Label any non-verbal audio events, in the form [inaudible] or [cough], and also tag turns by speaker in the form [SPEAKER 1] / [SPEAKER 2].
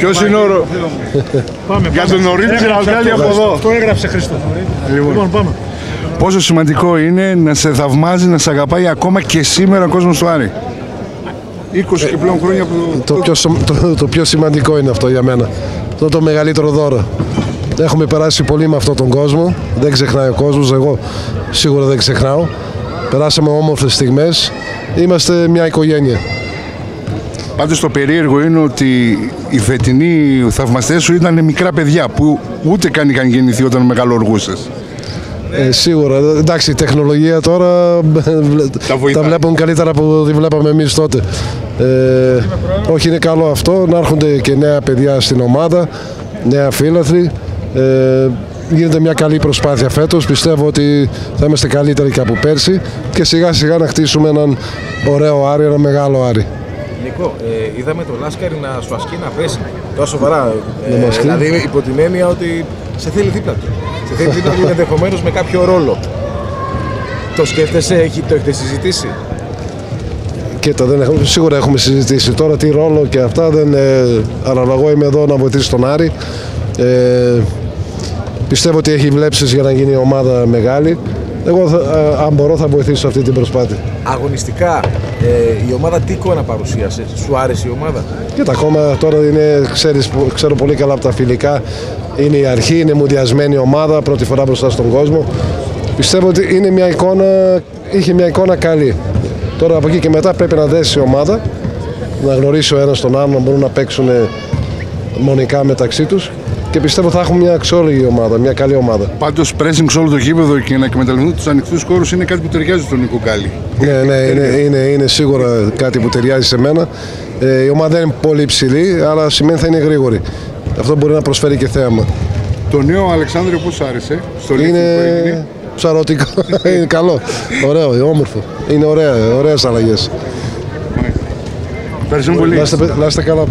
[SPEAKER 1] Ποιος είναι ο Ρο-
[SPEAKER 2] Πάμε,
[SPEAKER 1] Για
[SPEAKER 2] πάμε.
[SPEAKER 1] τον Ορίτζι
[SPEAKER 2] Έγραψε
[SPEAKER 1] να βγάλει
[SPEAKER 2] αυτό.
[SPEAKER 1] από εδώ.
[SPEAKER 2] Αυτό έγραψε Χρήστο.
[SPEAKER 1] Λοιπόν.
[SPEAKER 2] Λοιπόν, πάμε.
[SPEAKER 1] Πόσο σημαντικό είναι να σε θαυμάζει, να σε αγαπάει ακόμα και σήμερα ο κόσμος του Άρη. 20 και πλέον χρόνια που...
[SPEAKER 3] Το πιο, σω- το, το πιο σημαντικό είναι αυτό για μένα. Αυτό το μεγαλύτερο δώρο. Έχουμε περάσει πολύ με αυτόν τον κόσμο. Δεν ξεχνάει ο κόσμος. Εγώ σίγουρα δεν ξεχνάω. Περάσαμε όμορφες στιγμές. Είμαστε μια οικογένεια.
[SPEAKER 1] Πάντως το περίεργο είναι ότι οι φετινοί θαυμαστές σου ήταν μικρά παιδιά που ούτε καν είχαν γεννηθεί όταν μεγαλοργούσες.
[SPEAKER 3] Ε, σίγουρα. Εντάξει, η τεχνολογία τώρα τα,
[SPEAKER 1] βοηθάει.
[SPEAKER 3] βλέπουν καλύτερα από ό,τι βλέπαμε εμείς τότε. Ε, όχι, είναι καλό αυτό να έρχονται και νέα παιδιά στην ομάδα, νέα φίλαθλοι. Ε, γίνεται μια καλή προσπάθεια φέτος. Πιστεύω ότι θα είμαστε καλύτεροι και από πέρσι και σιγά σιγά να χτίσουμε έναν ωραίο Άρη, ένα μεγάλο Άρη.
[SPEAKER 4] Νικό, ε, είδαμε το Λάσκαρη να σου ασκεί να πέσει. Τώρα σοβαρά.
[SPEAKER 3] Να
[SPEAKER 4] Ε,
[SPEAKER 3] μας ασκεί.
[SPEAKER 4] δηλαδή υπό την έννοια ότι σε θέλει δίπλα του. Σε θέλει δίπλα του ενδεχομένως με κάποιο ρόλο. Το σκέφτεσαι, έχει, το έχετε συζητήσει;
[SPEAKER 3] Κοίτα, δεν έχουμε, σίγουρα έχουμε συζητήσει τώρα τι ρόλο και αυτά δεν ε, αναλογώ είμαι εδώ να βοηθήσω τον Άρη. Ε, πιστεύω ότι έχει βλέψεις για να γίνει η ομάδα μεγάλη. Εγώ θα, ε, αν μπορώ θα βοηθήσω αυτή την προσπάθεια.
[SPEAKER 4] Αγωνιστικά, ε, η ομάδα τι εικόνα παρουσίασε, σου άρεσε η ομάδα;
[SPEAKER 3] Κοίτα, ακόμα τώρα είναι, ξέρεις, που- ξέρω πολύ καλά από τα φιλικά. Είναι η αρχή, είναι μουδιασμένη ομάδα, πρώτη φορά μπροστά στον κόσμο. Πιστεύω ότι είναι μια εικόνα, είχε μια εικόνα καλή. Τώρα από εκεί και μετά πρέπει να δέσει η ομάδα, να γνωρίσει ο ένας τον άλλον, να μπορούν να παίξουν μονικά μεταξύ τους και πιστεύω θα έχουμε μια αξιόλογη ομάδα, μια καλή ομάδα.
[SPEAKER 1] Πάντως pressing σε όλο το γήπεδο και να εκμεταλλευτούν τους ανοιχτούς χώρους είναι κάτι που ταιριάζει στον Νίκο Γκάλη.
[SPEAKER 3] Ναι, ναι, είναι, είναι, είναι σίγουρα κάτι που ταιριάζει σε μένα. Ε, η ομάδα δεν είναι πολύ ψηλή, αλλά σημαίνει θα είναι γρήγορη. Αυτό μπορεί να προσφέρει και θέαμα.
[SPEAKER 1] Το νέο Αλεξάνδριο πώς άρεσε; Στο Λίθι που έγινε;
[SPEAKER 3] Είναι ψαρωτικό. [laughs] είναι καλό. Ωραίο, όμορφο. Είναι ωραία, ωραίες αλλαγές.
[SPEAKER 1] Ευχαριστούμε πολύ.
[SPEAKER 3] Να είστε, να είστε καλά.